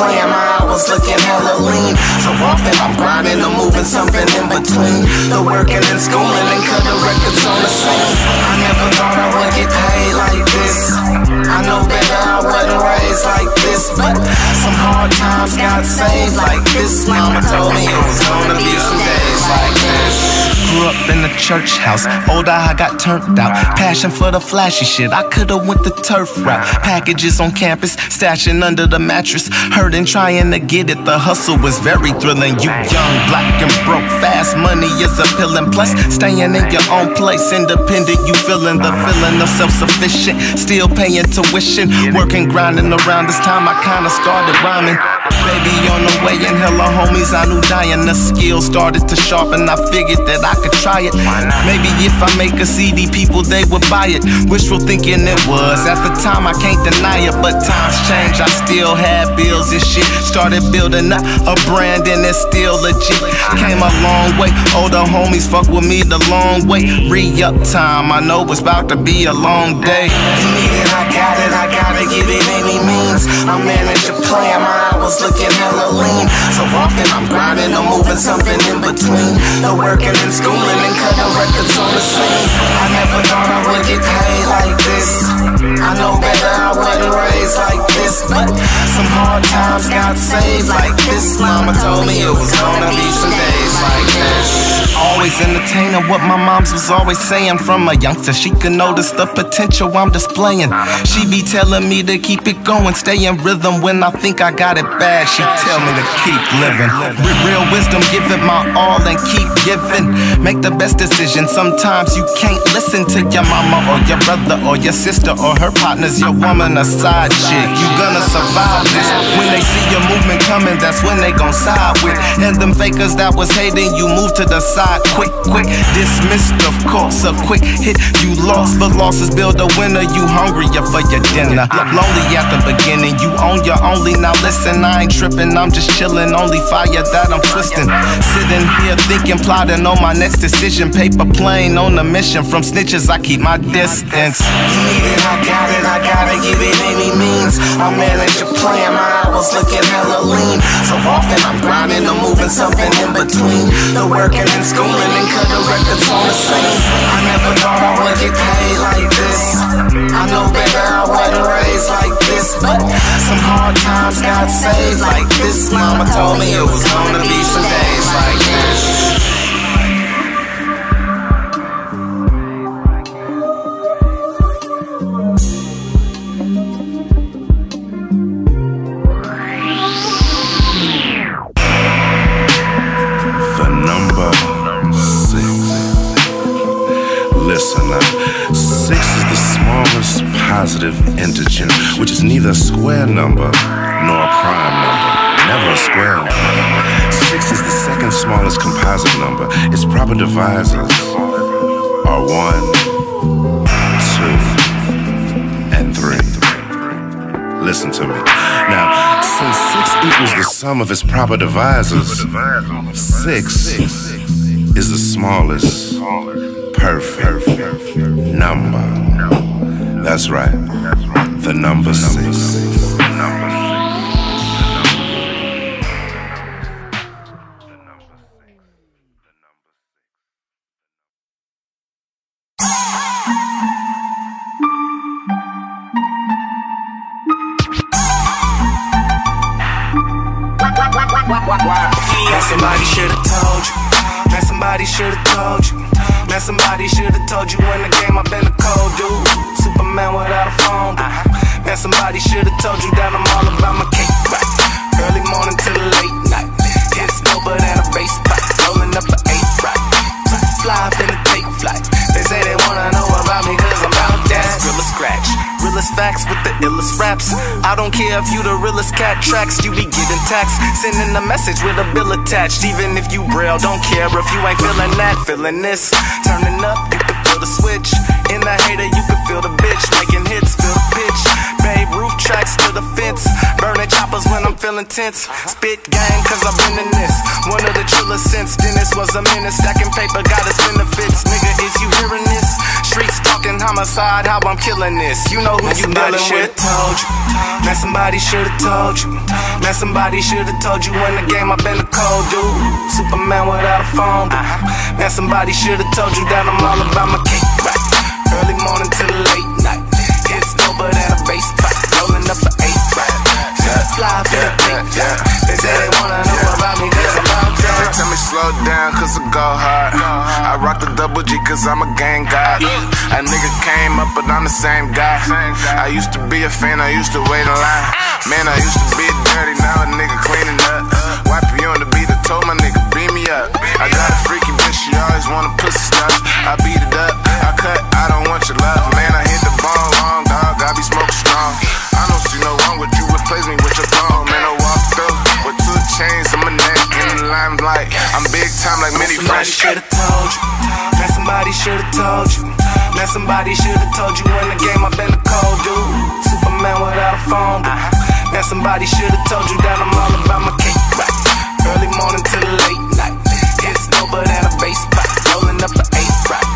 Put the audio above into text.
my hours looking hella lean. So often I'm grinding or moving something in between. The working and schooling and cutting records on the scene. I never thought I would get paid like this. I know better, I wasn't raised like this. But some hard times got saved like this. Mama church house. Older, I got turned out. Passion for the flashy shit. I coulda went the turf route. Packages on campus, stashing under the mattress. Hurting, trying to get it. The hustle was very thrilling. You young, black and broke. Fast money is appealing. Plus, staying in your own place, independent. You feeling the feeling of self-sufficient. Still paying tuition. Working, grinding around this time. I kinda started rhyming. Baby on the way and hella homies I knew dying. The skills started to sharpen. I figured that I could try it. Maybe if I make a CD, people they would buy it. Wishful thinking it was. At the time, I can't deny it, but times change. I still had bills and shit. Started building up a brand and it's still legit. Came a long way. Older homies fuck with me the long way. Re up time. I know it's about to be a long day. Need it, I got it, I gotta get it any means. I'm managing playing, my looking hella lean. So often I'm grinding or moving something in between. The working and schooling and cutting records on the scene. I never thought I would get paid like this. I know better, I wasn't raised like this. But some hard times got saved like this. Mama told me it was gonna be some days like this. Always entertaining what my mom's was always saying from a youngster. She could notice the potential I'm displaying. She be telling me to keep it going, stay in rhythm. When I think I got it bad, she tell me to keep living. With real wisdom, give it my all and keep giving. Make the best decision. Sometimes you can't listen to your mama or your brother or your sister or her partners, your woman, a chick. You gonna survive this. When they see your movement coming, that's when they gon' side with. And them fakers that was hating, you move to the side quick, quick. Dismissed, of course, a quick hit. You lost, but losses build a winner. You hungrier for your dinner. Lonely at the beginning, you own your only. Now listen, I ain't tripping, I'm just chilling. Only fire that I'm twisting. Sitting here thinking, plotting on my next decision. Paper plane on a mission. From snitches, I keep my distance. Need it, I got it, I gotta give it any I'm managing playing, my hours looking hella lean. So often I'm grinding or moving something in between. The working and schooling and cutting records on the scene. I never thought I would get paid like this. I know better, I wasn't raised like this. But some hard times got saved like this. Mama told me it was gonna be some days like this. Positive integer, which is neither a square number nor a prime number. Never a square number. Six is the second smallest composite number. Its proper divisors are one, two, and three. Listen to me. Now, since six equals the sum of its proper divisors, six is the smallest perfect number. That's right. The number six. Man, somebody should've told you. Man, somebody should've told you. Man, somebody should've told you in the game I've been a cold dude. Superman without a phone. booth. Uh-huh. Man, somebody should've told you that I'm all with the illest raps. I don't care if you the realest cat tracks. You be getting taxed. Sending a message with a bill attached. Even if you braille, don't care if you ain't feeling that. Feeling this. Turning up, you can feel the switch. In the hater, you can feel the bitch. Making hits, feel the pitch. Babe, roof tracks to the fence. Burning choppers when I'm feeling tense. Spit gang, cause I've been in this. One of the trillest since Dennis was a menace. Stacking paper, got its benefits. Nigga, is you hearing homicide, how I'm killing this. You know who you somebody dealing with. told you. Man, somebody should've told you. Man, somebody should've told you in the game I've been a cold dude. Superman without a phone. Booth. Uh-huh. Man, somebody should've told you that I'm all about my cake. Right? Early morning to the late night. It's doper than a base pipe. Rolling up an eight right? Slide for the big They say they wanna know about me, down cause I go hard. I rock the double G cause I'm a gang guy. A nigga came up but I'm the same guy. I used to be a fan, I used to wait in line. Man, I used to be dirty, now a nigga cleaning up. somebody should've told you. Man, somebody should've told you. Man, somebody should've told you when the game I've been a cold dude. Superman without a phone. Dude. Man, somebody should've told you that I'm all about my cake. Right? Early morning till late night. It's over at a base spot. Rolling up an eight right.